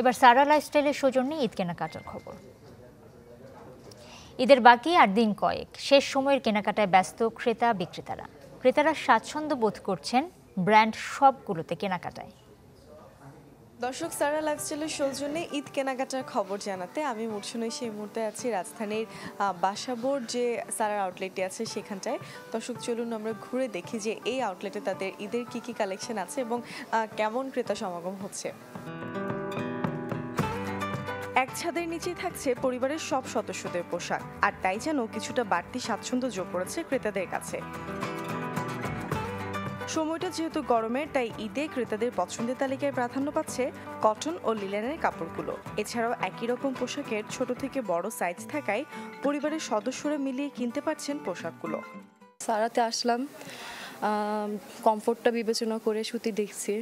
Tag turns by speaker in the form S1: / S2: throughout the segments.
S1: এবার সারা লাইফস্টাইলের সৌজন্যে ঈদ কেনাকাটার খবর। ঈদের বাকি আর দিন কয়েক, শেষ সময়ের কেনাকাটায় ব্যস্ত ক্রেতা বিক্রেতারা। ক্রেতারা স্বাচ্ছন্দ্য বোধ করছেন ব্র্যান্ড সবগুলোতে কেনাকাটায়।
S2: দর্শক, সারা লাইফস্টাইলের সৌজন্যে ঈদ কেনাকাটার খবর জানাতে আমি মূর্ছনই সেই মুহূর্তে আছি রাজধানীর বাসাবোর যে সারার আউটলেটটি আছে সেখানটায়। দর্শক, চলুন আমরা ঘুরে দেখি যে এই আউটলেটে তাদের ঈদের কি কি কালেকশন আছে এবং কেমন ক্রেতা সমাগম হচ্ছে। এক ছাদের নিচেই থাকছে পরিবারের সব সদস্যদের পোশাক। আর তাই যেন কিছুটা বাড়তি স্বাচ্ছন্দ্য যোগ করেছে ক্রেতাদের কাছে। সময়টা যেহেতু গরমের, তাই ঈদে ক্রেতাদের পছন্দের তালিকায় প্রাধান্য পাচ্ছে কটন ও লিলেনের কাপড়গুলো। এছাড়াও একই রকম পোশাকের ছোট থেকে বড় সাইজ থাকায় পরিবারের সদস্যরা মিলিয়ে কিনতে পারছেন পোশাকগুলো।
S3: সারাতে আসলাম। কমফোর্টটা বিবেচনা করে সুতি দেখছি।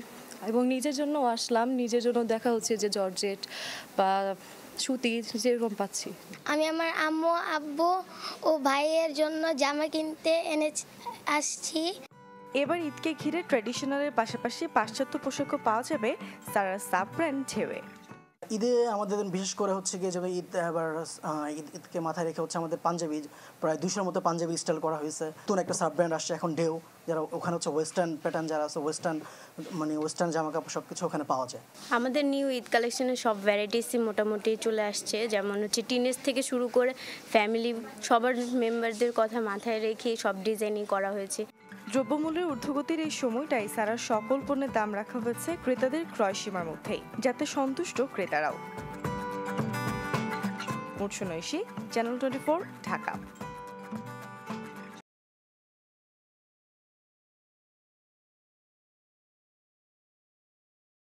S3: এবং নিজের জন্য আসলাম নিজের জন্য দেখা হচ্ছে যে জর্জেট বা সুতি যেরকম পাচ্ছি।
S4: আমি আমার আম্মু আব্বু ও ভাইয়ের জন্য জামা কিনতে এনে আসছি।
S2: এবার ঈদকে ঘিরে ট্র্যাডিশনালের পাশাপাশি পাশ্চাত্য পোশাকও পাওয়া যাবে সারার সাব ব্র্যান্ড ঢেউয়ে।
S5: ঈদে আমাদের বিশেষ করে হচ্ছে গিয়ে যেমন ঈদ এবার ঈদ ঈদকে মাথায় রেখে হচ্ছে আমাদের পাঞ্জাবি প্রায় দুশোর মতো পাঞ্জাবি স্টাইল করা হয়েছে। নতুন একটা সাব ব্র্যান্ড আসছে এখন ঢেউ। যারা ওখানে হচ্ছে ওয়েস্টার্ন প্যাটার্ন যারা আছে ওয়েস্টার্ন মানে ওয়েস্টার্ন জামা কাপড় সব কিছু ওখানে পাওয়া যায়।
S6: আমাদের নিউ ঈদ কালেকশনের সব ভ্যারাইটিসই মোটামুটি চলে আসছে। যেমন হচ্ছে টিনেজ থেকে শুরু করে ফ্যামিলি সবার মেম্বারদের কথা মাথায় রেখে সব ডিজাইনিং করা হয়েছে।
S2: দ্রব্যমূল্যের ঊর্ধ্বগতির এই সময়টাই সারার সকল পণ্যের দাম রাখা হয়েছে ক্রেতাদের ক্রয় সীমার মধ্যেই যাতে সন্তুষ্ট ক্রেতারাও। মুর্শনৈশী চ্যানেল টোয়েন্টি ঢাকা।